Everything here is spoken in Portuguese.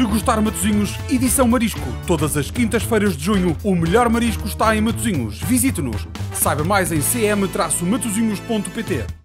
Degustar Matozinhos, edição Marisco. Todas as quintas-feiras de junho, o melhor marisco está em Matozinhos. Visite-nos. Saiba mais em cm-matozinhos.pt.